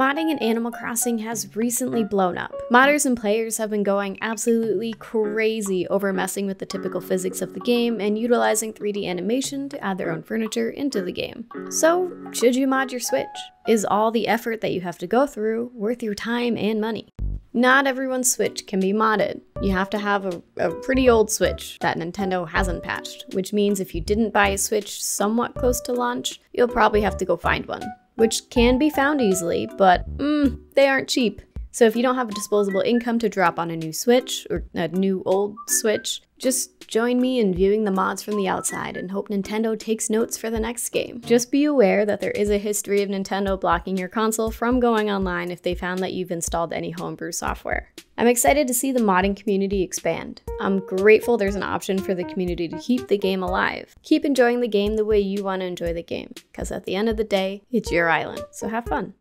Modding in Animal Crossing has recently blown up. Modders and players have been going absolutely crazy over messing with the typical physics of the game and utilizing 3D animation to add their own furniture into the game. So, should you mod your Switch? Is all the effort that you have to go through worth your time and money? Not everyone's Switch can be modded. You have to have a, a, pretty old Switch that Nintendo hasn't patched, which means if you didn't buy a Switch somewhat close to launch, you'll probably have to go find one which can be found easily, but mm, they aren't cheap. So if you don't have a disposable income to drop on a new Switch or a new old Switch, just join me in viewing the mods from the outside and hope Nintendo takes notes for the next game. Just be aware that there is a history of Nintendo blocking your console from going online if they found that you've installed any homebrew software. I'm excited to see the modding community expand. I'm grateful there's an option for the community to keep the game alive. Keep enjoying the game the way you want to enjoy the game, because at the end of the day, it's your island, so have fun.